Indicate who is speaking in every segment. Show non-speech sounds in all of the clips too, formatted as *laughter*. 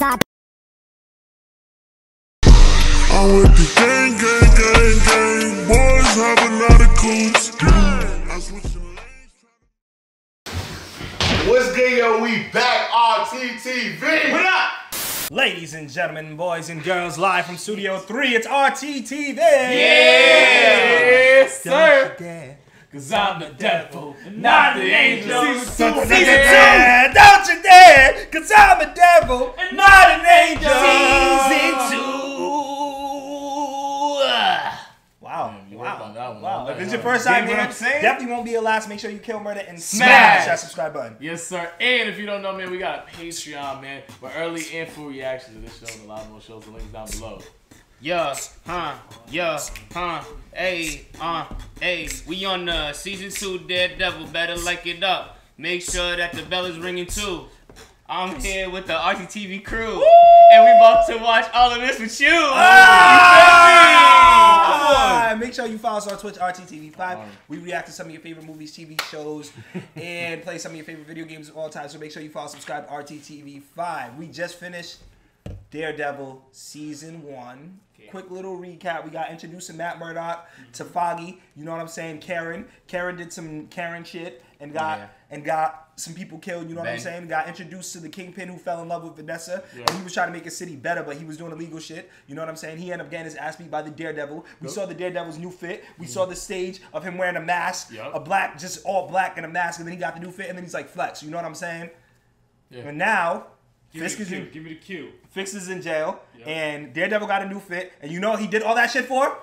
Speaker 1: black slacks, it's all.
Speaker 2: I'm with the gang, gang, gang, gang. Boys have a lot of coops. I switch the lanes.
Speaker 3: What's good, yo? We back RTTV. What up?
Speaker 4: Ladies and gentlemen, boys and girls, live from Studio 3, it's RTTV!
Speaker 5: Yes,
Speaker 4: Don't
Speaker 5: sir.
Speaker 4: You dare.
Speaker 5: Cause I'm the devil, not the angel.
Speaker 4: Season 2, don't you dare, cause I'm a devil, and not an angel!
Speaker 5: Season
Speaker 4: Wow,
Speaker 5: you
Speaker 4: wow,
Speaker 5: that one.
Speaker 4: wow. If it's your
Speaker 5: uh,
Speaker 4: first time here, definitely won't be your last. Make sure you kill murder and
Speaker 5: Smash.
Speaker 4: smash that subscribe button.
Speaker 5: Yes, sir. And if you don't know, man, we got a Patreon, man, for early and full reactions to this show and a lot more shows. The links down below.
Speaker 6: Yeah, huh, yeah, huh, hey, uh, hey, we on the season two Daredevil, better like it up. Make sure that the bell is ringing too. I'm here with the RTTV crew, and we about to watch all of this with you.
Speaker 4: Ah! Make sure you follow us on Twitch, RTTV5. We react to some of your favorite movies, TV shows, *laughs* and play some of your favorite video games of all time. So make sure you follow, subscribe to RTTV5. We just finished Daredevil Season 1. Quick little recap. We got introducing Matt Murdock mm-hmm. to Foggy. You know what I'm saying? Karen. Karen did some Karen shit and got
Speaker 6: Yeah.
Speaker 4: and got some people killed. You know what I'm saying? Got introduced to the Kingpin who fell in love with Vanessa. And he was trying to make a city better, but he was doing illegal shit. You know what I'm saying? He ended up getting his ass beat by the Daredevil. We saw the Daredevil's new fit. We mm-hmm. saw the stage of him wearing a mask,
Speaker 5: Yup.
Speaker 4: a black, just all black and a mask, and then he got the new fit, and then he's like flex. You know what I'm saying?
Speaker 5: Yeah.
Speaker 4: And now
Speaker 5: Give me
Speaker 4: Fisk
Speaker 5: the
Speaker 4: is
Speaker 5: cue.
Speaker 4: in,
Speaker 5: Give me the cue.
Speaker 4: Fisk is in jail, and Daredevil got a new fit, and you know what he did all that shit for?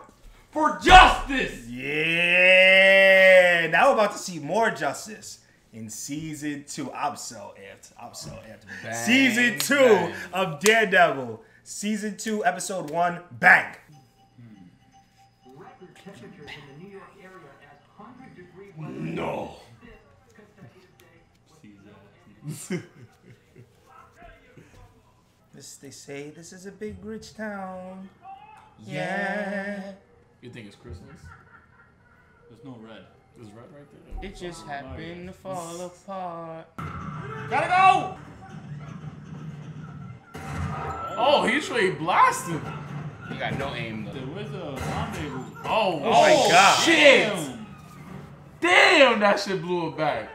Speaker 5: For justice!
Speaker 4: Yeah. Now we're about to see more justice in season two. I'm so amped. I'm so amped.
Speaker 6: Bang,
Speaker 4: season two
Speaker 6: bang.
Speaker 4: of Daredevil. Season two, episode one. Bang.
Speaker 7: record temperatures *laughs*
Speaker 4: This, they say this is a big rich town. Yeah.
Speaker 5: You think it's Christmas?
Speaker 8: There's no red.
Speaker 5: There's red right there.
Speaker 6: It just oh, happened to fall apart.
Speaker 5: Gotta go! Oh, he straight blasted.
Speaker 6: You got no aim though.
Speaker 8: Where's the rendezvous?
Speaker 5: Oh,
Speaker 4: Oh my God.
Speaker 5: Shit!
Speaker 8: Damn.
Speaker 5: Damn, that shit blew it back.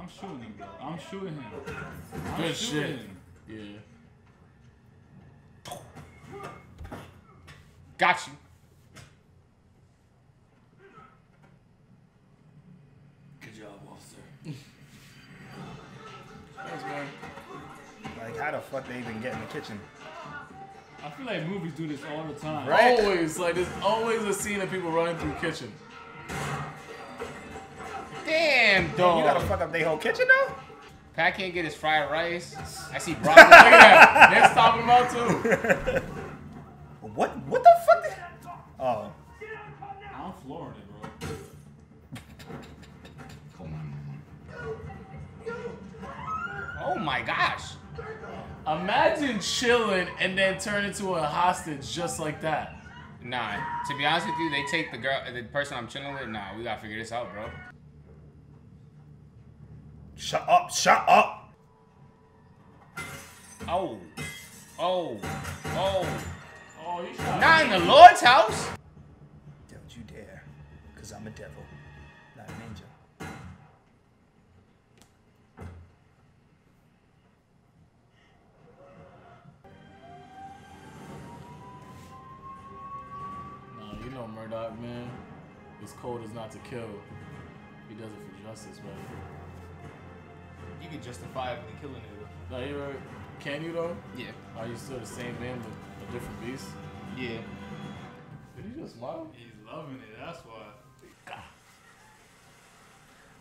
Speaker 8: I'm shooting him, bro. I'm shooting him. I'm
Speaker 5: Good
Speaker 8: shooting
Speaker 5: shit.
Speaker 8: him.
Speaker 5: Yeah.
Speaker 6: Got you.
Speaker 5: Good job, officer.
Speaker 4: Thanks, man. Like, how the fuck they even get in the kitchen?
Speaker 8: I feel like movies do this all the time.
Speaker 4: Right.
Speaker 5: Always, like, there's always a scene of people running through kitchen.
Speaker 6: Damn,
Speaker 4: You gotta fuck up their whole kitchen though?
Speaker 6: Pat can't get his fried rice. I see
Speaker 5: Look
Speaker 6: broccoli.
Speaker 5: at that. Next talking about too. *laughs*
Speaker 4: What? What the fuck? Did... Oh.
Speaker 8: I'm flooring it, bro.
Speaker 6: oh my gosh.
Speaker 5: Imagine chilling and then turn into a hostage just like that.
Speaker 6: Nah, to be honest with you, they take the girl, the person I'm chilling with. Nah, we gotta figure this out, bro.
Speaker 4: Shut up! Shut up!
Speaker 6: Oh, oh, oh.
Speaker 8: Oh, you shot
Speaker 6: Not in the Lord's house.
Speaker 4: Don't you dare, cause I'm a devil, not an angel.
Speaker 5: Nah, you know Murdock, man. His code is not to kill. He does it for justice, man.
Speaker 6: You can justifiably killing it.
Speaker 5: Now, you ever, can you though?
Speaker 6: Yeah,
Speaker 5: Are you still the same man but a different beast?
Speaker 6: yeah.
Speaker 5: Did he just smile?
Speaker 8: He's loving it. That's why.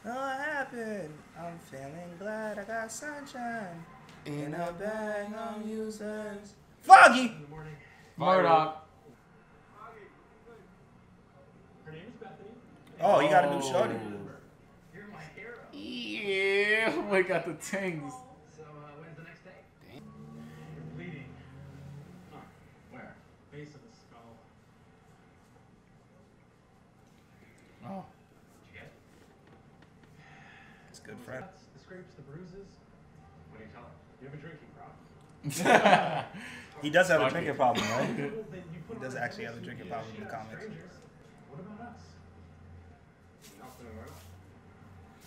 Speaker 4: What happened? I'm feeling glad I got sunshine in a bag of users. Foggy!
Speaker 5: Murdock.
Speaker 7: Her name is Bethany.
Speaker 4: Oh, you got a new oh, shorty.
Speaker 7: You're my hero.
Speaker 5: Yeah, we got the tings.
Speaker 7: So, uh, when's the next day? Damn. You're bleeding. Huh. Where? Base of the skull.
Speaker 5: Oh.
Speaker 7: Did you get it?
Speaker 4: good friend.
Speaker 7: That's the scrapes, the bruises. What do you tell him? You have a drinking problem. *laughs*
Speaker 4: He does have a drinking problem, right?
Speaker 7: Well, *laughs* then you put
Speaker 4: He does actually have a drinking problem in the
Speaker 7: on
Speaker 4: comics.
Speaker 7: strangers. What about us? Nothing at all.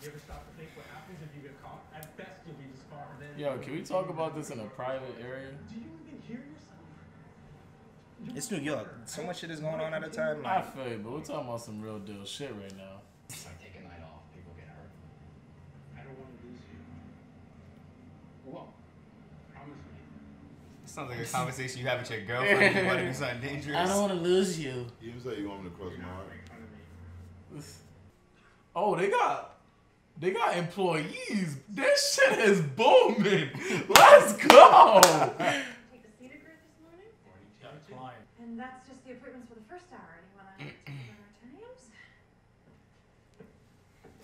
Speaker 7: You ever stop to think what happens if you get caught? At best, you'll be disbarred. Then
Speaker 5: Yo, can we talk about this in a private area?
Speaker 7: Do you even hear yourself?
Speaker 4: It's New York. So much shit is going on at a time.
Speaker 5: I feel you, but we're talking about some real deal shit right now.
Speaker 9: If I take a night off, people get hurt.
Speaker 7: I don't want to lose you. Well, promise me.
Speaker 6: Sounds like a conversation you have with your girlfriend. You want to do something dangerous.
Speaker 5: I don't want to lose you.
Speaker 3: You even say you want me to cross my heart.
Speaker 7: Make fun of me. *laughs*
Speaker 5: Oh, they got they got employees. This shit is booming. Let's go.
Speaker 10: Take the Cedar this morning,
Speaker 8: Got a client.
Speaker 10: and that's just the appointments for the first hour. You wanna take our times?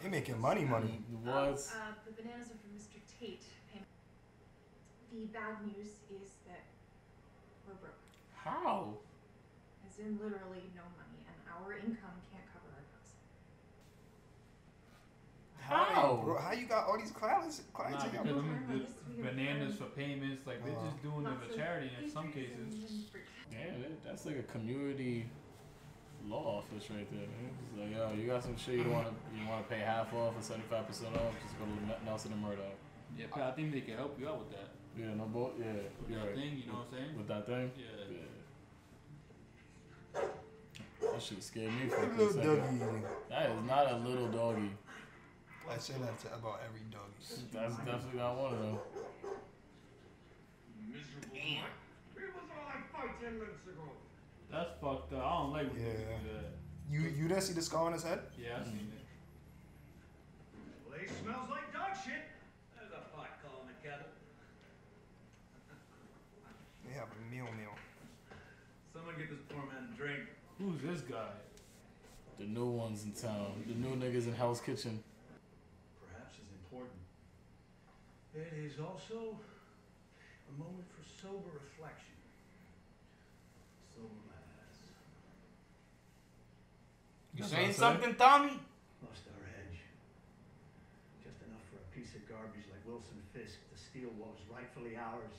Speaker 4: they making money, money.
Speaker 5: What?
Speaker 10: Uh, the bananas are from Mr. Tate. The bad news is that we're broke.
Speaker 5: How?
Speaker 10: As in literally no money, and our income can't
Speaker 5: How?
Speaker 4: Bro, how you got all these clients? clients
Speaker 8: Nah, because them,
Speaker 10: Remember,
Speaker 8: the
Speaker 10: this we have
Speaker 8: bananas for payments, like they're just doing it for charity in some cases.
Speaker 10: and- and.
Speaker 5: Yeah, that's like a community law office right there, man. It's like, yo, you got some shit you don't want to you want to pay half off or seventy five percent off, just go to N- Nelson and Murdock.
Speaker 8: Yeah, but I think they can help you out with that.
Speaker 5: Yeah, no boat. Yeah,
Speaker 8: With that
Speaker 5: right.
Speaker 8: thing, you know what I'm saying?
Speaker 5: With that thing.
Speaker 8: Yeah.
Speaker 5: Yeah. That shit scared me for a *laughs* second.
Speaker 4: doggy.
Speaker 5: That is not a little doggy.
Speaker 4: I say that to about every doggy.
Speaker 5: That's definitely not one of them.
Speaker 7: Miserable. It was all like five, ten minutes ago.
Speaker 8: That's fucked up. I don't like when
Speaker 4: Yeah.
Speaker 8: niggas do that.
Speaker 4: You you didn't see the scar on his head?
Speaker 8: Yeah, I seen it.
Speaker 7: Place smells like dog shit. There's a pot calling the kettle.
Speaker 4: They have a meal meal.
Speaker 7: Someone get this poor man a drink.
Speaker 8: Who's this guy?
Speaker 5: The new ones in town. The new niggas in Hell's Kitchen.
Speaker 7: It is also a moment for sober reflection.
Speaker 9: Silver lass.
Speaker 6: You
Speaker 8: That's
Speaker 6: saying
Speaker 8: what I said.
Speaker 6: something, Tommy?
Speaker 9: Lost our edge. Just enough for a piece of garbage like Wilson Fisk to steal what was rightfully ours.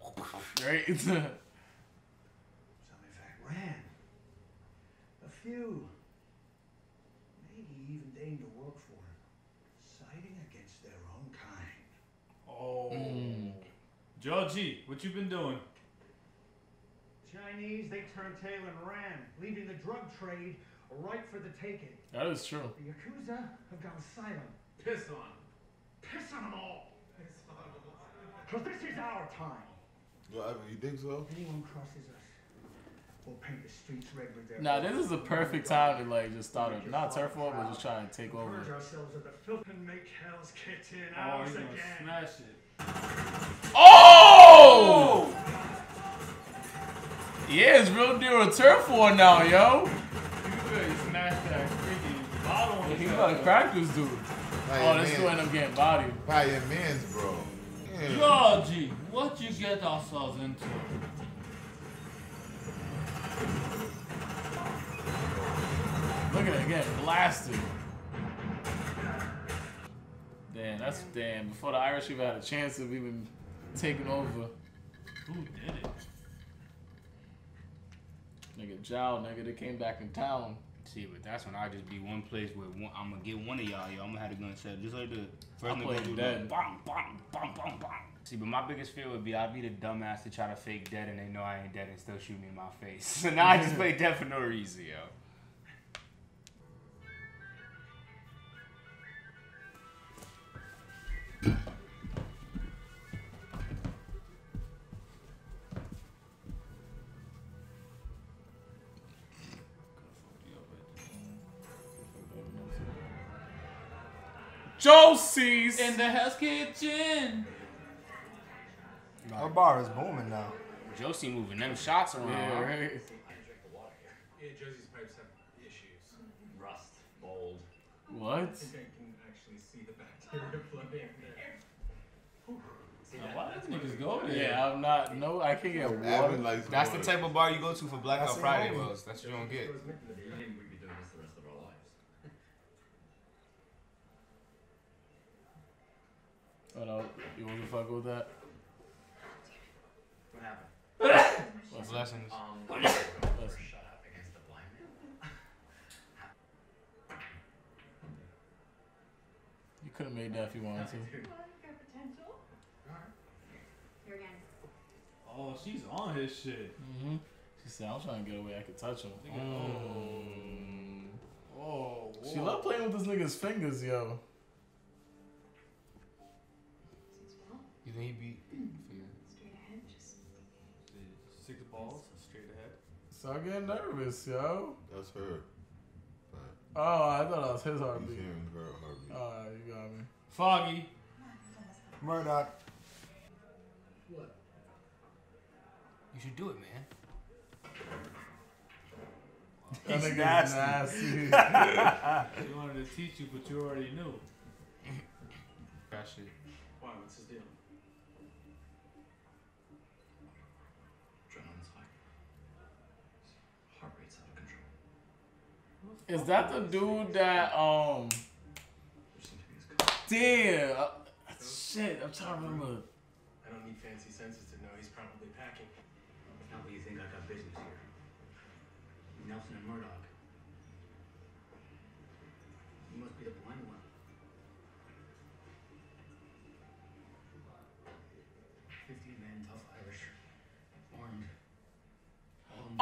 Speaker 9: *laughs*
Speaker 5: Right? *laughs*
Speaker 9: Some in fact ran. A few. Maybe even deigned to work for him. Siding against their own kind.
Speaker 8: Oh.
Speaker 5: Mm.
Speaker 8: Georgie, what you been doing?
Speaker 9: Chinese, they turned tail and ran, leaving the drug trade ripe for the taking.
Speaker 5: that is true.
Speaker 9: The Yakuza have gone silent.
Speaker 7: Piss on. Them.
Speaker 9: Piss on them all! Because this is our time.
Speaker 3: Yo, Ivan, you think so?
Speaker 9: Anyone crosses us, we'll paint the streets red with their
Speaker 5: Nah, this is the perfect time to like just start a not turf war, but just try and take over.
Speaker 9: Purge ourselves of the filth and make Hell's Kitchen
Speaker 8: Oh,
Speaker 9: ours
Speaker 8: he's gonna
Speaker 9: again.
Speaker 8: smash it.
Speaker 5: Oh! Yeah, it's real deal a turf war now, yo.
Speaker 8: You better smash that freaking bottle on
Speaker 5: He
Speaker 8: his
Speaker 5: about to
Speaker 8: head.
Speaker 5: crack this dude.
Speaker 3: By
Speaker 5: Oh,
Speaker 3: your
Speaker 5: this dude
Speaker 3: man-
Speaker 5: end up getting bodied.
Speaker 3: By your mans, bro. Yeah.
Speaker 8: Georgie, what you get ourselves into?
Speaker 5: Look at it again, blasted. Damn, that's damn. Before the Irish even had a chance of even taking over,
Speaker 8: Who did it?
Speaker 5: nigga, Jow, nigga, they came back in town.
Speaker 6: See, but that's when I just be one place where one, I'm gonna get one of y'all, yo. I'm gonna have the gun set just like the first nigga
Speaker 5: played
Speaker 6: gonna do
Speaker 5: dead.
Speaker 6: bang, bang, bang, bang, bang. See, but my biggest fear would be I'd be the dumbass to try to fake dead and they know I ain't dead and still shoot me in my face. *laughs* So now I just play dead for no reason, yo.
Speaker 5: Josie's
Speaker 8: In the house Kitchen.
Speaker 4: Our bar is booming now.
Speaker 6: Josie moving them shots around.
Speaker 5: Yeah,
Speaker 6: huh?
Speaker 5: right.
Speaker 7: Yeah, Josie's pipes have issues.
Speaker 9: Rust, mold.
Speaker 5: What?
Speaker 7: I think I can actually see the bacteria *laughs* floating in there. Whew.
Speaker 8: Why does niggas go there?
Speaker 5: Yeah, I'm not. No, I can't get water.
Speaker 3: Admin likes
Speaker 6: That's the type of bar you go to for Blackout
Speaker 4: That's
Speaker 6: Friday,
Speaker 4: homie.
Speaker 6: Wells. That's what you don't get.
Speaker 9: We'd be doing this the rest of our lives.
Speaker 5: Oh no, you want to fuck with that?
Speaker 9: What?
Speaker 5: What's
Speaker 6: Blessings.
Speaker 9: Um,
Speaker 5: Listen. *laughs*
Speaker 9: shut up against the blind man.
Speaker 5: You could have made that if you wanted to.
Speaker 9: Dude,
Speaker 10: Well, you've got potential. Here again.
Speaker 8: Oh, she's on his shit.
Speaker 5: Mm-hmm. She said, "I'm trying to get away. I could touch him." Mm.
Speaker 8: Oh,
Speaker 5: She love playing with this nigga's fingers, yo.
Speaker 6: You think he beat?
Speaker 8: Six balls straight ahead.
Speaker 5: Start getting nervous, yo.
Speaker 3: That's her.
Speaker 5: Oh, I thought that was his heartbeat.
Speaker 3: He's hearing her heartbeat.
Speaker 5: Oh, you got me.
Speaker 8: Foggy.
Speaker 4: Murdock.
Speaker 9: What?
Speaker 6: You should do it, man.
Speaker 5: That
Speaker 4: He's
Speaker 5: nigga's
Speaker 4: nasty.
Speaker 5: nasty. *laughs*
Speaker 8: She wanted to teach you, but you already knew.
Speaker 6: That shit.
Speaker 9: Why? What's his deal? Adrenaline's high. Heart rate's out of control.
Speaker 5: Is that the dude that um?
Speaker 9: There seems to be his car.
Speaker 5: Damn. uh, shit, I'm trying to remember.
Speaker 9: I don't need fancy senses to know he's probably packing. Now, do you think I got business here? Nelson and Murdock.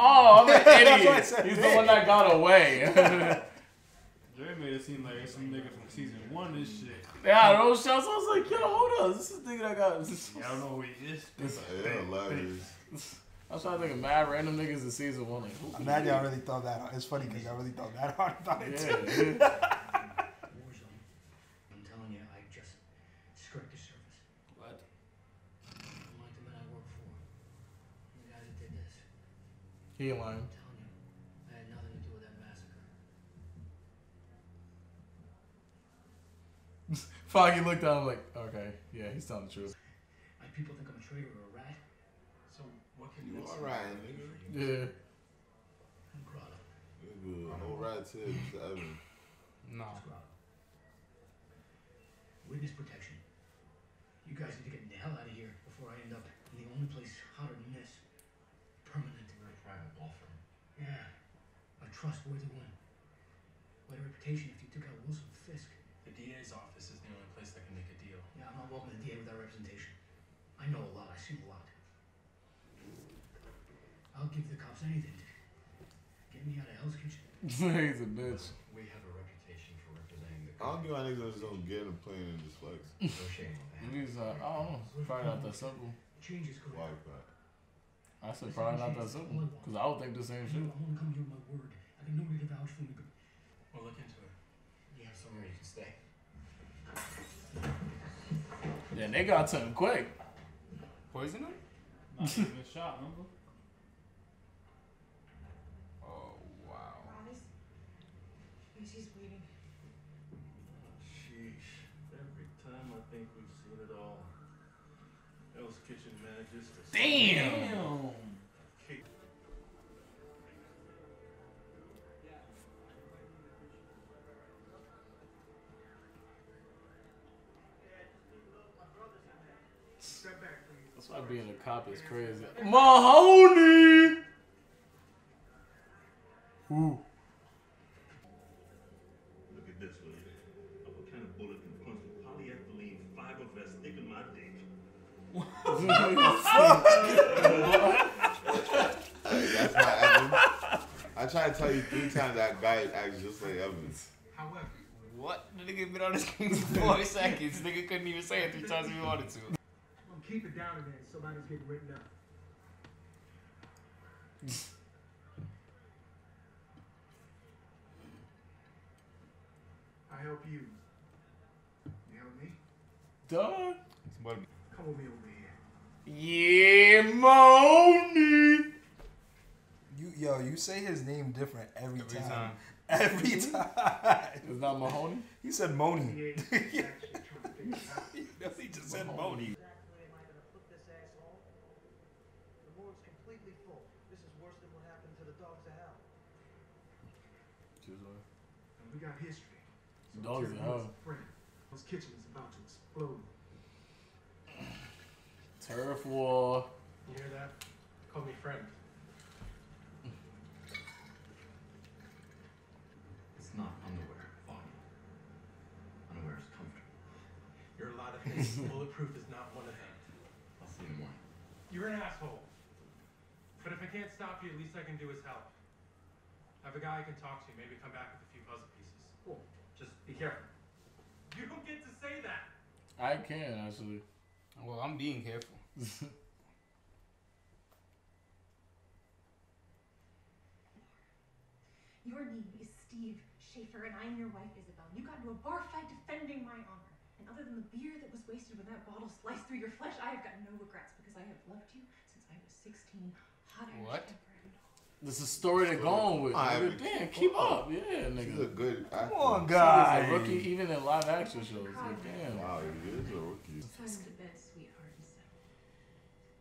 Speaker 5: Oh, I'm an *laughs*
Speaker 4: That's what I
Speaker 5: idiot.
Speaker 4: said.
Speaker 5: He's the one that got away. *laughs*
Speaker 8: Dre made it seem like it's some nigga from season one. This shit.
Speaker 5: yeah, those shots. I was like, yo, hold on. This is the nigga that got. This
Speaker 8: Yeah, I don't know who he is.
Speaker 5: This-
Speaker 3: Yeah, hilarious. *laughs*
Speaker 5: I was trying to think of mad random niggas in season one. Like, who?
Speaker 4: I'm glad y'all really thought that. hard. It's funny because y'all really thought that hard about it too.
Speaker 5: Yeah.
Speaker 9: War zone. I'm telling you, I just scraped the surface.
Speaker 6: What?
Speaker 9: Unlike the men I work for, the guys that did this.
Speaker 5: He ain't lying.
Speaker 9: I'm telling you, I had nothing to do with that massacre.
Speaker 5: Foggy looked at him like, okay, yeah, he's telling the truth.
Speaker 9: My people think I'm a traitor or a rat. So what can
Speaker 3: You
Speaker 9: this
Speaker 3: alright,
Speaker 9: do
Speaker 3: nigga.
Speaker 9: for you?
Speaker 5: Yeah.
Speaker 3: Nigga,
Speaker 9: Grotto.
Speaker 3: no rat tip, Mr. Evan.
Speaker 6: No.
Speaker 9: Witness protection. You guys need to get the hell out of here before I end up in the only place hotter than this. Permanent. We're a private law firm. Yeah. A trustworthy one. Quite a reputation if you took out Wilson Fisk.
Speaker 11: The DA's office is the only place that can make a deal.
Speaker 9: Yeah, I'm not welcome to the DA without representation. I know a lot. I've seen a lot. I'll give the cops anything. Get me out of Hell's Kitchen. *laughs*
Speaker 5: he's a bitch.
Speaker 11: We have a reputation for representing the
Speaker 3: I don't give my niggas that just don't get in the plane and just flex.
Speaker 11: No shame on that. *laughs*
Speaker 5: He's uh, I don't know. It's probably not that simple.
Speaker 9: Change is
Speaker 3: Why
Speaker 9: correct.
Speaker 3: that?
Speaker 5: I said probably not that simple. Because I would think the same shit.
Speaker 9: know I won't come here with my word. I got nobody to vouch for me, but
Speaker 11: We'll look into it. You have somewhere you can stay.
Speaker 5: Then they got something him quick.
Speaker 6: Poison him?
Speaker 8: Not even a shot, remember?
Speaker 6: Oh wow.
Speaker 10: Rise. Yes, he's bleeding.
Speaker 2: Sheesh. Every time I think we've seen it all, Hell's Kitchen manages to.
Speaker 5: Damn. Cop is crazy. Mahoney! Ooh.
Speaker 2: Look at this, Willie. What kind of bullet can punch a polyethylene fiber vest thick in my dick?
Speaker 3: Hey, that's my Evan. I tried to tell you three times that guy acts just like Evans.
Speaker 9: however,
Speaker 6: What? The nigga been on the screen for four seconds. Nigga couldn't even say it three times if he wanted to.
Speaker 7: Well, keep it down again. Somebody's getting written up. I help you. You help me?
Speaker 5: Dog.
Speaker 6: Somebody
Speaker 7: Come with me over here.
Speaker 5: Yeah, Mahoney!
Speaker 4: You yo, you say his name different every,
Speaker 6: Every
Speaker 4: time.
Speaker 6: time. *laughs*
Speaker 4: Every time.
Speaker 5: It's not Mahoney?
Speaker 4: he said Moni.
Speaker 7: The agent's actually trying to figure it out. *laughs*
Speaker 4: he just said Moni.
Speaker 9: We got history. So
Speaker 5: Dogs
Speaker 9: Terry
Speaker 5: are
Speaker 9: Mills
Speaker 5: hell.
Speaker 9: a friend. His kitchen is about to explode.
Speaker 5: Turf war.
Speaker 9: You hear that? Call me friend.
Speaker 11: It's not underwear, Vaughn. Underwear is comfortable.
Speaker 9: You're a lot of things. Bulletproof is not one of them.
Speaker 11: I'll see you in the morning.
Speaker 9: You're an asshole. But if I can't stop you, at least I can do is help. I have a guy I can talk to. Maybe come back with a few puzzle pieces. Cool. Just be careful. You don't get to say that.
Speaker 5: I can actually.
Speaker 6: Well, I'm being careful. *laughs*
Speaker 10: Your name is Steve Schaefer, and I'm your wife, Isabel. You got into a bar fight defending my honor. And other than the beer that was wasted when that bottle sliced through your flesh, I have got no regrets because I have loved you since I was 16. Hot
Speaker 6: What?
Speaker 10: temper and all.
Speaker 5: This is a story they're going with.
Speaker 3: I
Speaker 5: nigga.
Speaker 3: mean,
Speaker 5: Damn, keep
Speaker 3: wow.
Speaker 5: up. Yeah, nigga.
Speaker 3: He's a good actor.
Speaker 4: Come on,
Speaker 5: He's
Speaker 4: guys.
Speaker 5: a rookie even in live action shows. Like, damn.
Speaker 3: Wow, he is a rookie.
Speaker 10: Time to bed, sweetheart, and settle.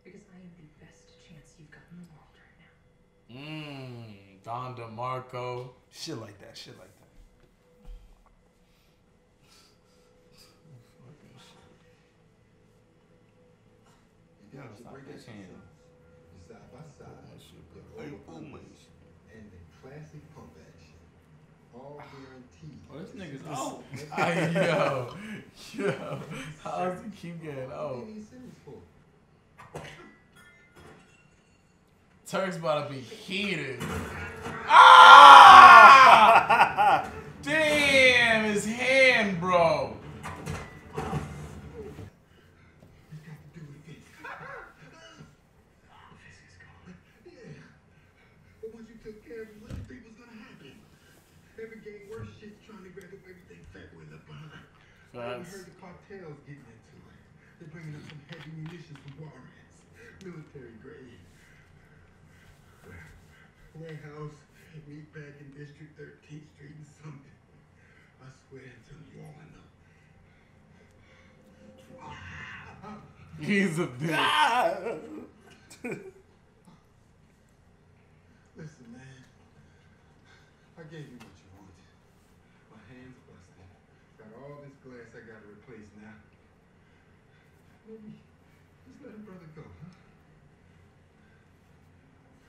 Speaker 10: Because I am the best chance you've got in the world right now.
Speaker 5: Mmm. Don DeMarco.
Speaker 4: Shit like that. Shit like that.
Speaker 6: Yo, stop this hand.
Speaker 12: Side by side, the
Speaker 6: Hey,
Speaker 12: old
Speaker 6: boom.
Speaker 12: and the classic pump action. All guaranteed.
Speaker 8: Oh, this nigga's
Speaker 12: This-
Speaker 8: out. *laughs*
Speaker 5: Ay, yo. Yo. How does he keep getting
Speaker 12: What are you serious for?
Speaker 5: Turk's about to be heated. Ah! *laughs* Damn, his hand, bro.
Speaker 12: You got to do it, Vince.
Speaker 11: Vince is gone.
Speaker 12: Yeah. But once you took care of him, what you think was gonna happen? Every game worse shit's trying to grab up everything fat way left behind. I heard the cartels getting into it. They're bringing up some heavy munitions from Juarez. Military grade. Warehouse, meat packing district, 13th Street and something. I swear until you all know.
Speaker 5: He's a bitch.
Speaker 12: Listen, man. I gave you what you wanted. My hand's busted. Got all this glass I gotta replace now. Maybe just let a brother go, huh?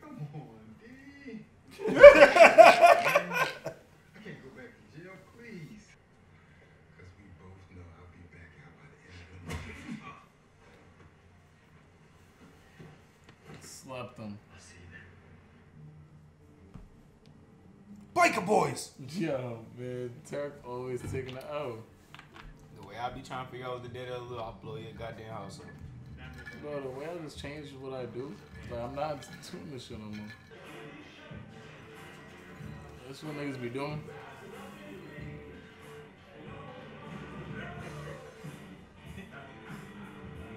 Speaker 12: Come on, D. *laughs* I can't go back to jail, please. Because we both know I'll be back out by the end of the month.
Speaker 5: Slept him.
Speaker 11: I'll see you.
Speaker 4: Biker boys.
Speaker 5: Yo, man. Turk always taking the O.
Speaker 6: The way I be trying to figure out what the dead of I'll blow your goddamn house up.
Speaker 5: Bro, the way I just changed what I do, like I'm not doing this shit no more. That's what niggas be doing.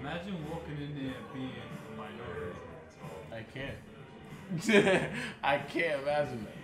Speaker 8: Imagine walking in there and being a minority.
Speaker 5: I can't. *laughs* I can't imagine that.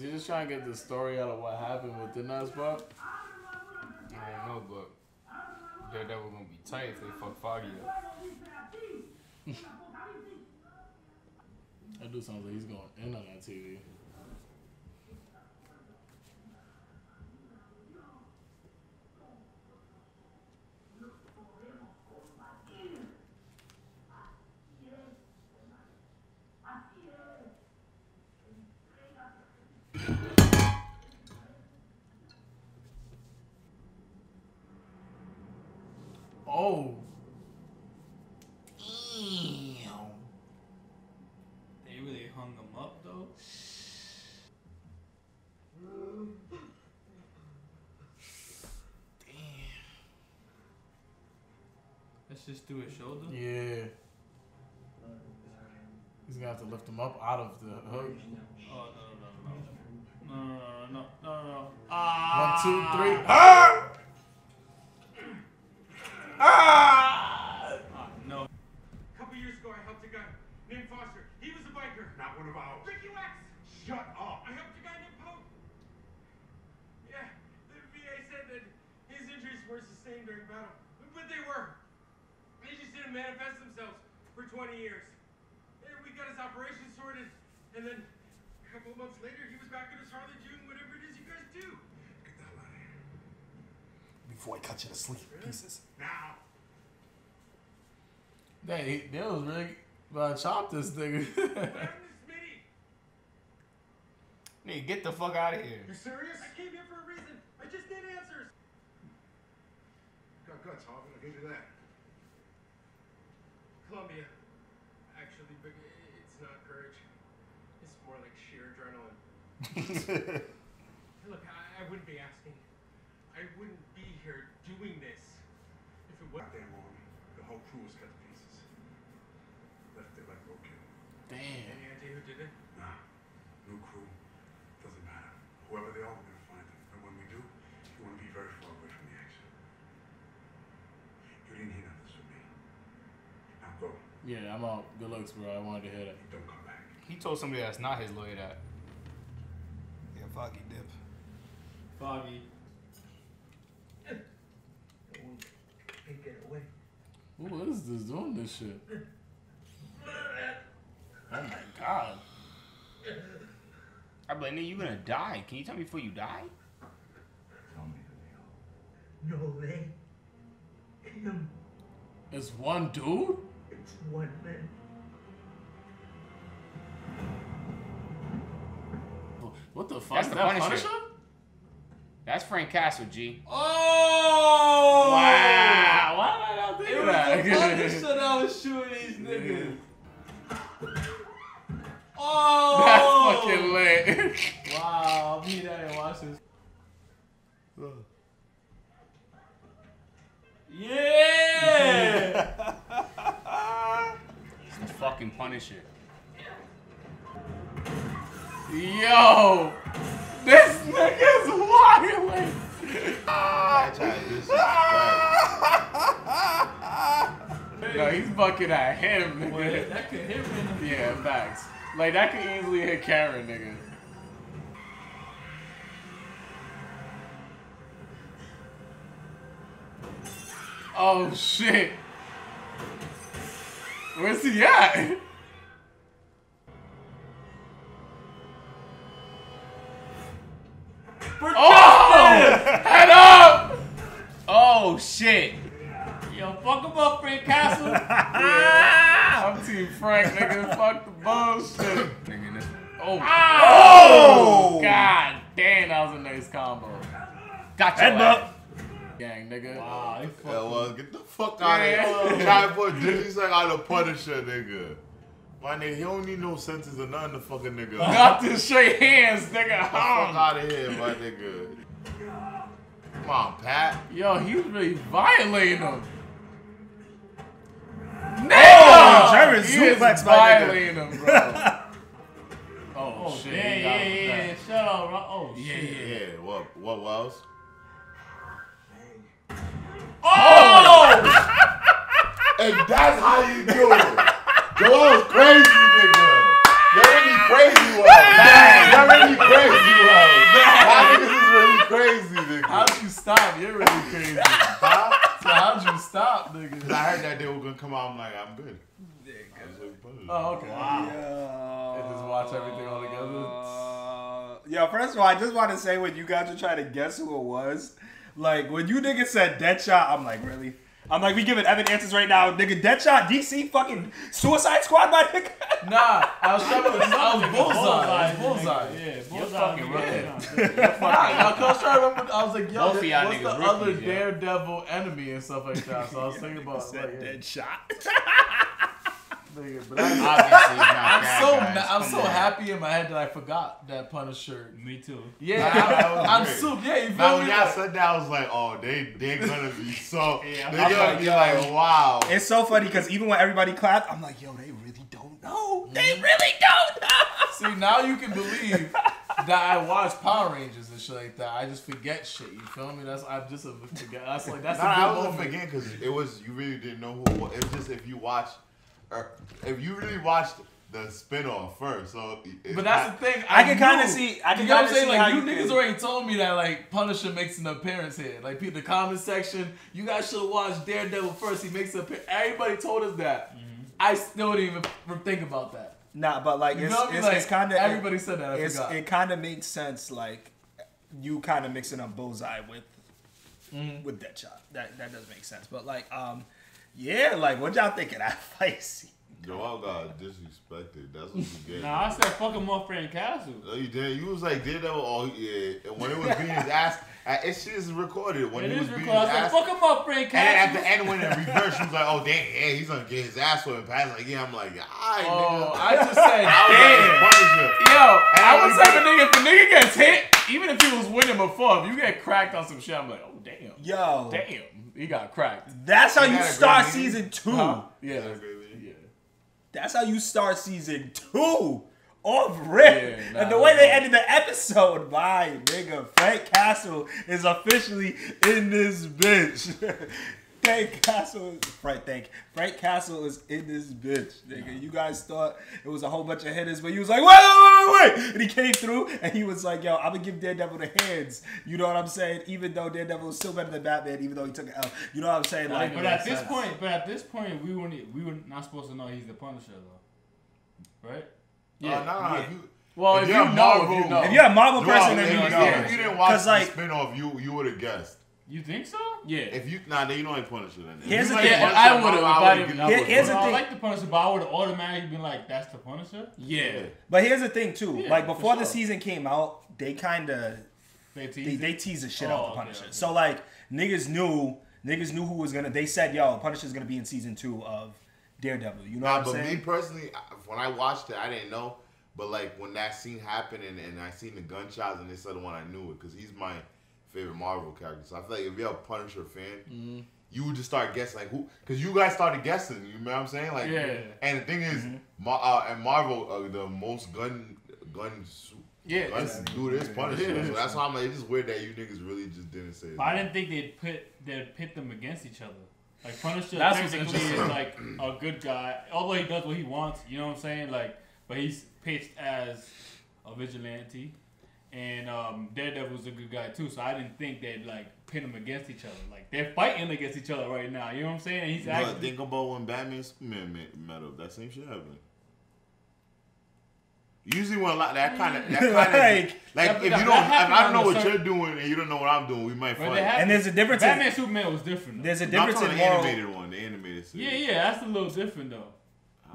Speaker 9: Is he just
Speaker 5: trying to get the story out of what happened within that spot?
Speaker 6: I don't know, but Daredevil gonna be tight if they fuck Foggy up.
Speaker 5: That dude sounds like he's going in on that TV. Oh. Damn.
Speaker 8: They really hung him up though. Let's just do his shoulder.
Speaker 5: Yeah. He's gonna have to lift him up out of the hook.
Speaker 8: Oh no no no no no no no no no. Ah.
Speaker 5: One, two, three. Ah! Ah!
Speaker 8: No.
Speaker 13: A couple years ago, I helped a guy named Foster. He was a biker. Not one of ours. Ricky Wax. Shut up. I helped a guy named Poe. Yeah, the VA said that his injuries were sustained during battle, but they were. They just didn't manifest themselves for 20 years. And we got his operation sorted, and then a couple of months later, he was back at his Harley doing whatever it is you guys do.
Speaker 4: Before I cut you to sleep, pieces.
Speaker 13: Now.
Speaker 5: Dang, he, they was really about to chop this nigga. *laughs*
Speaker 6: Nigga, get the fuck out of here.
Speaker 13: You serious? I came here for a reason. I just need answers.
Speaker 12: Got guts, Harvey. I'll give you that.
Speaker 13: Columbia. Actually, but it's not courage. It's more like sheer adrenaline. *laughs* Look, I, I wouldn't be asking. I wouldn't be here doing this if it was.
Speaker 12: Goddamn army. The whole crew was cut to pieces. Left there like roadkill.
Speaker 5: Damn.
Speaker 13: Any idea who did it?
Speaker 12: Nah. New crew. Doesn't matter. Whoever they are, we're gonna find them. And when we do, you wanna be very far away from the action. You didn't hear nothing from me. Now go.
Speaker 5: Yeah, I'm out. Good looks, bro. I wanted to hear that.
Speaker 12: Don't come back.
Speaker 6: He told somebody that's not his lawyer that.
Speaker 4: Yeah, Foggy dip.
Speaker 8: Foggy.
Speaker 13: Can't get away.
Speaker 5: Who is this doing this shit? *laughs* Oh my god.
Speaker 6: I'm like, nigga, you gonna die. Can you tell me before you die?
Speaker 9: No, they. Him.
Speaker 5: It's one dude?
Speaker 9: It's one man.
Speaker 5: What the fuck?
Speaker 6: That's
Speaker 5: Is
Speaker 6: the
Speaker 5: that
Speaker 6: Punisher.
Speaker 5: Punisher?
Speaker 6: That's Frank Castle, G.
Speaker 8: Oh!
Speaker 5: Wow! Why did I not think
Speaker 8: It
Speaker 5: of
Speaker 8: was
Speaker 5: that?
Speaker 8: the *laughs* Punisher that was shooting these niggas. Oh!
Speaker 5: That's fucking lit. *laughs*
Speaker 8: Wow, me that didn't watch this. Yeah!
Speaker 6: It's the fucking Punisher.
Speaker 5: Yo! This nigga's wild.
Speaker 3: I tried this.
Speaker 5: No, he's fucking at him, nigga.
Speaker 8: Wait, that could hit me.
Speaker 5: Yeah, facts. Like that could easily hit Karen, nigga. Oh shit. Where's he at? Oh.
Speaker 6: Oh!
Speaker 5: God damn, that was a nice combo.
Speaker 6: Gotcha.
Speaker 4: Headbutt.
Speaker 5: Gang, nigga.
Speaker 8: Wow, he
Speaker 3: Yeah, well, uh, get the fuck out
Speaker 5: Yeah.
Speaker 3: of here. Try to put Jimmy Sang out of Punisher, nigga. My nigga, he don't need no sentences or nothing to fucking nigga.
Speaker 5: Got to shake hands, nigga.
Speaker 3: Get the fuck
Speaker 5: oh.
Speaker 3: out of here, my nigga. Come on, Pat.
Speaker 5: Yo, he was really violating him.
Speaker 4: Oh,
Speaker 5: Nigga!
Speaker 4: German
Speaker 5: He is
Speaker 4: suplex, my nigga.
Speaker 5: violating him, bro. *laughs* oh,
Speaker 8: Oh,
Speaker 5: shit.
Speaker 8: yeah, yeah, yeah, yeah. Shut up, bro. Oh,
Speaker 5: Yeah,
Speaker 8: shit.
Speaker 5: yeah.
Speaker 3: Yeah, what, what, what oh! else?
Speaker 5: Oh!
Speaker 3: And that's how you do it. Yo, that was crazy, nigga. Yo, really crazy, was. Yo, really crazy, was. Y'all niggas is really crazy, nigga.
Speaker 5: How'd you stop? You're really crazy. *laughs*
Speaker 3: Huh?
Speaker 5: So how'd you stop, nigga?
Speaker 3: I heard that they were gonna come out. I'm like, I'm good. I was like, "Bud."
Speaker 5: Oh, okay.
Speaker 4: Wow.
Speaker 5: And just watch everything all together.
Speaker 4: Uh, yo, first of all, I just want to say when you guys were trying to guess who it was, like when you niggas said Deadshot, I'm like, really? I'm like, we giving Evan answers right now, nigga. Deadshot, DC, fucking Suicide Squad, my nigga.
Speaker 5: Nah, I was trying to. *laughs* I was bullseye.
Speaker 8: Bullseye,
Speaker 5: Bullseye.
Speaker 8: Yeah,
Speaker 6: You're
Speaker 8: bullseye.
Speaker 6: fucking
Speaker 8: yeah.
Speaker 6: right.
Speaker 5: Nah, I was trying to remember. I was like, yo,
Speaker 6: Both of
Speaker 5: what's the other
Speaker 6: rookies, yeah.
Speaker 5: Daredevil enemy and stuff like that? So I was *laughs* thinking about
Speaker 4: said
Speaker 5: like,
Speaker 4: Deadshot. *laughs*
Speaker 5: Nigga, but I,
Speaker 6: Obviously, he's not
Speaker 5: I'm
Speaker 6: that
Speaker 5: so
Speaker 6: guy.
Speaker 5: I'm
Speaker 6: Come
Speaker 5: so
Speaker 6: on.
Speaker 5: happy in my head that I forgot that Punisher.
Speaker 8: Me too.
Speaker 5: Yeah,
Speaker 3: That was
Speaker 5: I'm
Speaker 3: great.
Speaker 5: so yeah. You
Speaker 3: Now
Speaker 5: feel
Speaker 3: when
Speaker 5: me?
Speaker 3: y'all
Speaker 5: Like-
Speaker 3: said that, I was like, oh, they they gonna be *laughs* so.
Speaker 8: Yeah,
Speaker 3: they
Speaker 4: I'm
Speaker 3: gonna
Speaker 4: like,
Speaker 3: be
Speaker 4: yo.
Speaker 3: like, wow.
Speaker 4: It's so funny because even when everybody clapped, I'm like, yo, they really don't know. Mm-hmm. They really don't know.
Speaker 5: See, now you can believe that I watch Power Rangers and shit like that. I just forget shit. You feel me? That's I'm just a forget. That's like that's
Speaker 3: Nah,
Speaker 5: a
Speaker 3: I
Speaker 5: good
Speaker 3: wasn't
Speaker 5: moment.
Speaker 3: forgetting because it was you really didn't know who it was. It was just if you watch, or if you really watched the spinoff first. So, it-
Speaker 5: But that's the thing.
Speaker 4: I can kinda see- I can
Speaker 5: you know what I'm saying?
Speaker 4: see
Speaker 5: Like
Speaker 4: how
Speaker 5: you
Speaker 4: you
Speaker 5: niggas
Speaker 4: could-
Speaker 5: already told me that like Punisher makes an appearance here. Like pe- the comment section, you guys should have watched Daredevil first. He makes an appearance. Everybody told us that. I still didn't even think about that.
Speaker 4: Nah, but like
Speaker 5: You
Speaker 4: it's,
Speaker 5: feel me?
Speaker 4: it's,
Speaker 5: Like,
Speaker 4: it's kind of
Speaker 5: everybody said that, I
Speaker 4: it's,
Speaker 5: forgot.
Speaker 4: it kind of makes sense. Like you kind of mixing up Bullseye with
Speaker 5: Mm-hmm.
Speaker 4: with Deadshot. That that does make sense. But like, um, yeah, like what y'all think of that *laughs* fight scene?
Speaker 3: Joel got disrespected. That's what you get.
Speaker 8: Nah, I said fuck him off Frank Castle.
Speaker 3: No, you did. You was like, did that? Oh, yeah. And when it was being *laughs* asked, ass, uh, it shit is recorded. When
Speaker 8: It
Speaker 3: he was beating
Speaker 8: recorded.
Speaker 3: his
Speaker 8: I
Speaker 3: ass.
Speaker 8: said fuck him up, Frank Castle.
Speaker 3: And then at the end, when it reversed, she was like, "Oh damn, yeah, he's gonna get his ass whipped." Past like, yeah, I'm like, "Alright,
Speaker 5: Oh,
Speaker 3: nigga."
Speaker 5: I just said,
Speaker 3: I was like,
Speaker 5: damn.
Speaker 3: Punisher.
Speaker 5: Yo,
Speaker 3: And
Speaker 5: I
Speaker 3: when
Speaker 5: was
Speaker 3: he
Speaker 5: type nigga. If a nigga gets hit, even if he was winning before, if you get cracked on some shit, I'm like, oh damn,
Speaker 4: Yo,
Speaker 5: damn, he got cracked.
Speaker 4: that's how
Speaker 3: He
Speaker 4: you start season two.
Speaker 5: Huh? Yeah,
Speaker 3: That's
Speaker 5: yeah.
Speaker 4: That's how you start season two. Off rip.
Speaker 5: Yeah, nah,
Speaker 4: and the way they
Speaker 5: no.
Speaker 4: ended the episode, my nigga, Frank Castle is officially in this bitch. *laughs* Frank Castle, Frank, thank Frank Castle is in this bitch, nigga. You guys thought it was a whole bunch of hitters, but he was like, wait, wait, wait, wait, and he came through and he was like, yo, I'm gonna give Daredevil the hands. You know what I'm saying? Even though Daredevil was still better than Batman, even though he took an L. You know what I'm saying? Like,
Speaker 8: but at this point, but at this point, we weren't we were not supposed to know he's the Punisher though, right?
Speaker 3: Yeah, nah, if you,
Speaker 5: Well, if,
Speaker 3: you're
Speaker 5: you know,
Speaker 3: Marvel-
Speaker 5: if you know,
Speaker 4: if you're a Marvel
Speaker 3: Joel,
Speaker 4: person,
Speaker 3: if
Speaker 4: then
Speaker 3: you,
Speaker 4: you
Speaker 3: if
Speaker 4: know.
Speaker 3: you didn't watch
Speaker 4: 'Cause, like,
Speaker 3: the spinoff, you you would have guessed.
Speaker 8: You think so?
Speaker 5: yeah.
Speaker 3: If you nah, then you know ain't Punisher. Then
Speaker 4: Here's
Speaker 3: If
Speaker 4: the
Speaker 3: you
Speaker 4: thing,
Speaker 3: like Punisher,
Speaker 5: I would've, if I
Speaker 3: would've
Speaker 5: didn't-
Speaker 3: given you
Speaker 4: Here- here's the
Speaker 8: Well, I
Speaker 4: thing.
Speaker 8: like the Punisher, but I would have automatically been like, "That's the Punisher."
Speaker 5: yeah.
Speaker 4: But here's the thing too.
Speaker 8: Yeah,
Speaker 4: like
Speaker 8: for
Speaker 4: before the season came out, they kind of
Speaker 8: They
Speaker 4: they,
Speaker 8: teased
Speaker 4: they
Speaker 8: it?
Speaker 4: teased the shit
Speaker 8: Oh,
Speaker 4: out the
Speaker 8: okay,
Speaker 4: Punisher.
Speaker 8: okay.
Speaker 4: So like niggas knew niggas knew who was gonna. They said yo, Punisher's gonna be in season two of Daredevil. You know
Speaker 3: Nah,
Speaker 4: what
Speaker 3: but
Speaker 4: I'm
Speaker 3: me
Speaker 4: saying?
Speaker 3: personally, when I watched it, I didn't know. But like when that scene happened and, and I seen the gunshots and this other one I knew it because he's my favorite Marvel character. So I feel like if you're a Punisher fan, you would just start guessing like who because you guys started guessing. You know what I'm saying? Like
Speaker 5: Yeah.
Speaker 3: And the thing is,
Speaker 4: Mm-hmm.
Speaker 3: Mar- uh, and Marvel uh, the most gun gun
Speaker 5: Yeah,
Speaker 3: guns
Speaker 5: it's-
Speaker 3: dude is Punisher.
Speaker 5: Yeah.
Speaker 3: So that's why I'm like it's just weird that you niggas really just didn't say.
Speaker 8: But I didn't think they'd put they'd pit them against each other. Like Punisher
Speaker 5: That's
Speaker 8: technically is like a good guy, although he does what he wants. You know what I'm saying? Like, but he's pitched as a vigilante, and um, was a good guy too. So I didn't think they'd like pin them against each other. Like they're fighting against each other right now. You know what I'm saying? And he's
Speaker 3: But
Speaker 8: actually
Speaker 3: think about when Batman and Superman met, met up. That same shit happened. Usually when a lot that kind of that kind of *laughs*
Speaker 4: Like-
Speaker 3: like, if you don't if I don't know what
Speaker 8: certain-
Speaker 3: you're doing and you don't know what I'm doing, we might fight.
Speaker 8: they
Speaker 4: And there's a difference in-
Speaker 8: Batman Superman was different. Though.
Speaker 4: There's a
Speaker 3: No, I'm
Speaker 4: difference in
Speaker 3: the
Speaker 4: moral.
Speaker 3: animated one, the animated series.
Speaker 8: Yeah, yeah, that's a little different though.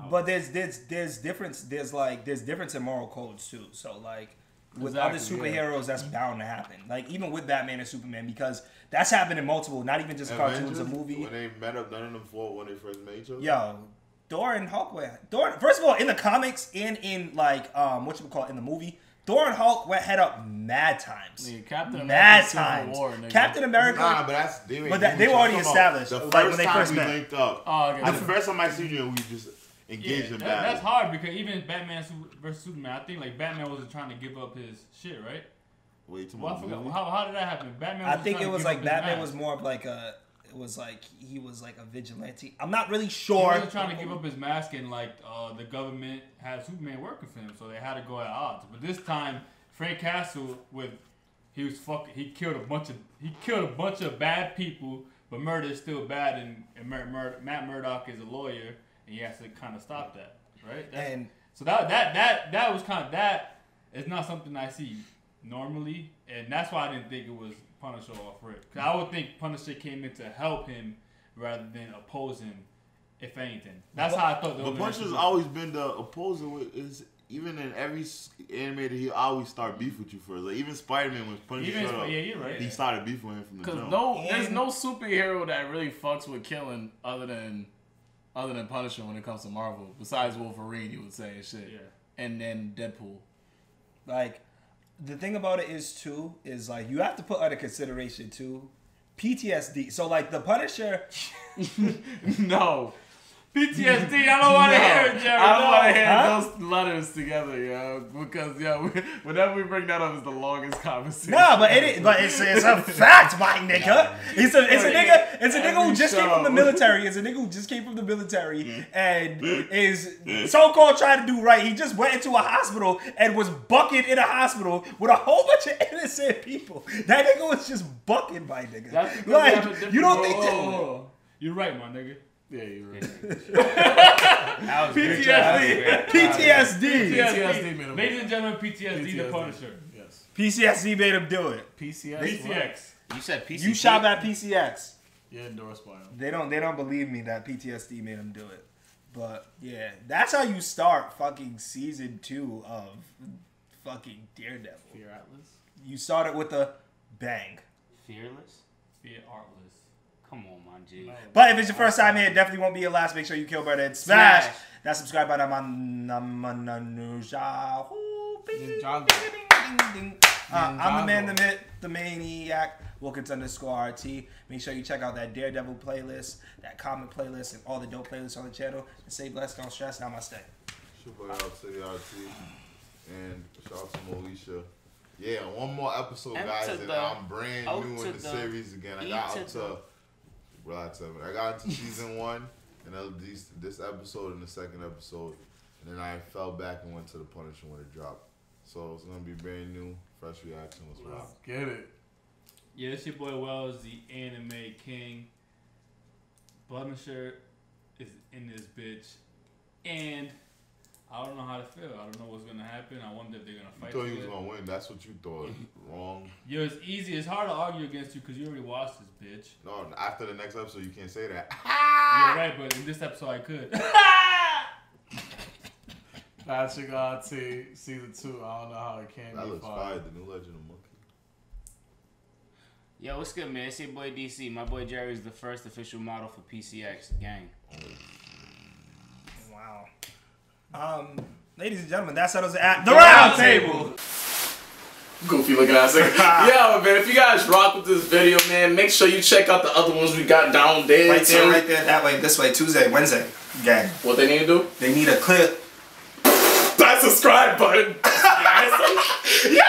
Speaker 4: But there's there's there's difference. There's like there's difference in moral codes too. So like with
Speaker 5: Exactly,
Speaker 4: other
Speaker 5: yeah.
Speaker 4: superheroes, that's bound to happen. Like even with Batman and Superman, because that's happened in multiple, not even just cartoons, a
Speaker 3: Avengers,
Speaker 4: movie.
Speaker 3: when they met up, none of them fought when they first met each other.
Speaker 4: Yo, Thor and Hulk were Thor. First of all, in the comics and in like um what you would call it in the movie, Thor and Hulk went head up mad times.
Speaker 5: Yeah, Captain America
Speaker 4: mad
Speaker 5: Civil
Speaker 4: times.
Speaker 5: War, nigga.
Speaker 4: Captain America.
Speaker 3: Nah, but that's they,
Speaker 4: But that- they were already established,
Speaker 3: The
Speaker 4: like,
Speaker 3: first
Speaker 4: when they
Speaker 3: time
Speaker 4: first
Speaker 3: we
Speaker 4: met.
Speaker 3: linked up.
Speaker 5: Oh, okay.
Speaker 3: the first time I seen you, we just engaged in
Speaker 8: that,
Speaker 3: battle.
Speaker 8: that's hard because even Batman Su- versus Superman, I think like Batman wasn't trying to give up his shit, right?
Speaker 3: Wait, to
Speaker 8: Well, I forgot. How, how did that happen? Batman.
Speaker 4: I think it was like Batman was more of like a. It was like he was like a vigilante. I'm not really sure.
Speaker 8: He wasn't trying to give up his mask, and like uh, the government had Superman working for him, so they had to go at odds. But this time, Frank Castle with he was fucking. He killed a bunch of he killed a bunch of bad people, but murder is still bad, and, and Mur- Mur- Matt Murdock is a lawyer, and he has to kind of stop that, right? That's-
Speaker 4: And
Speaker 8: so that that that that was kind of that is not something I see normally, and that's why I didn't think it was Punisher off rip. Cause I would think Punisher came in to help him rather than oppose him, if anything. That's how I thought. The
Speaker 3: But Punisher's
Speaker 8: was.
Speaker 3: always been the opposing. With is even in every animated, he always start beef with you first. Like even Spider Man when Punisher
Speaker 8: Even
Speaker 3: showed up,
Speaker 8: yeah, you're right.
Speaker 3: he started beef with him from the jump.
Speaker 5: Because no, there's no superhero that really fucks with killing other than other than Punisher when it comes to Marvel. Besides Wolverine, you would say and shit.
Speaker 8: Yeah.
Speaker 5: And then Deadpool.
Speaker 4: Like, the thing about it is too is like you have to put under consideration too, PTSD. So like the Punisher. *laughs*
Speaker 5: no.
Speaker 8: PTSD. I don't want to hear it, Jerry.
Speaker 5: I don't
Speaker 8: no.
Speaker 5: want to hear
Speaker 4: Huh?
Speaker 5: those letters together, yo. Because yo, *laughs* we, whenever we bring that up, it's the longest conversation.
Speaker 4: No, but it is, but it's, it's a *laughs* fact, my nigga. It's a it's a nigga it's a nigga who just came from the military. It's a nigga who just came from the military and is so called trying to do right. He just went into a hospital and was bucking in a hospital with a whole bunch of *laughs* innocent people. That nigga was just bucking, my nigga.
Speaker 8: That's because we have a
Speaker 4: like you don't think
Speaker 8: whoa,
Speaker 4: that.
Speaker 8: whoa, whoa. You're right, my nigga.
Speaker 5: Yeah, you're right. *laughs*
Speaker 6: That was great. That was *laughs*
Speaker 8: PTSD.
Speaker 4: PTSD.
Speaker 5: PTSD made him-
Speaker 8: Ladies and gentlemen, PTSD, the Punisher.
Speaker 5: Yes.
Speaker 4: PCSD made him do it.
Speaker 5: PCS.
Speaker 8: PCX.
Speaker 6: You said PCP.
Speaker 4: You shop at PCX.
Speaker 5: Yeah, endorsed by him.
Speaker 4: They don't they don't believe me that PTSD made him do it. But yeah, that's how you start fucking season two of fucking Daredevil.
Speaker 5: Fear Atlas.
Speaker 4: You start it with a bang.
Speaker 6: Fearless.
Speaker 8: Fear artless.
Speaker 6: Come on, my G.
Speaker 4: But if it's your first time here, it definitely won't be your last. Make sure you kill brother and smash,
Speaker 6: Smash.
Speaker 4: that subscribe button on Namanuja.
Speaker 5: Ninjago.
Speaker 4: Uh, I'm the man, the myth, the maniac. Wilkins underscore RT. Make sure you check out that Daredevil playlist, that comic playlist, and all the dope playlists on the channel. And stay blessed, don't stress. Namaste.
Speaker 3: It's your boy Rob City RT. And shout out to Moesha. Yeah, one more episode,
Speaker 6: M
Speaker 3: guys, and
Speaker 6: the-
Speaker 3: I'm brand new in the,
Speaker 6: the
Speaker 3: series again. I
Speaker 6: E
Speaker 3: got
Speaker 6: to
Speaker 3: up to
Speaker 6: the-
Speaker 3: relax, Evan. I got into season *laughs* one, and at least this episode and the second episode, and then I fell back and went to the Punisher when it dropped. So it's gonna be brand new, fresh reaction as well.
Speaker 5: Let's rock. get it.
Speaker 8: Yeah, it's your boy Wells, the anime king. Punisher is in this bitch. And I don't know how to feel. I don't know what's gonna happen. I wonder if they're gonna
Speaker 3: You
Speaker 8: fight.
Speaker 3: thought you was
Speaker 8: together.
Speaker 3: gonna win. That's what you thought. *laughs* Wrong.
Speaker 8: Yo, it's easy. It's hard to argue against you because you already watched this bitch.
Speaker 3: No, after the next episode, you can't say that. *laughs*
Speaker 8: You're right, but in this episode I could. *laughs*
Speaker 5: Patrick RT, season two. I don't know how it can
Speaker 3: That
Speaker 5: be
Speaker 3: looks
Speaker 5: fire.
Speaker 3: fire. The new Legend of Monkey.
Speaker 6: Yo, what's good, man? It's your boy DC. My boy Jerry is the first official model for PCX gang.
Speaker 4: Oh, Um, ladies and gentlemen, that settles it at the round table.
Speaker 14: Goofy looking ass nigga. *laughs* yeah, man. If you guys rock with this video, man, make sure you check out the other ones we got down there.
Speaker 4: Right there, right there, that way, this way, Tuesday, Wednesday, gang.
Speaker 14: What they need to do?
Speaker 4: They need a clip.
Speaker 14: That subscribe button. *laughs*
Speaker 4: Yo, cut.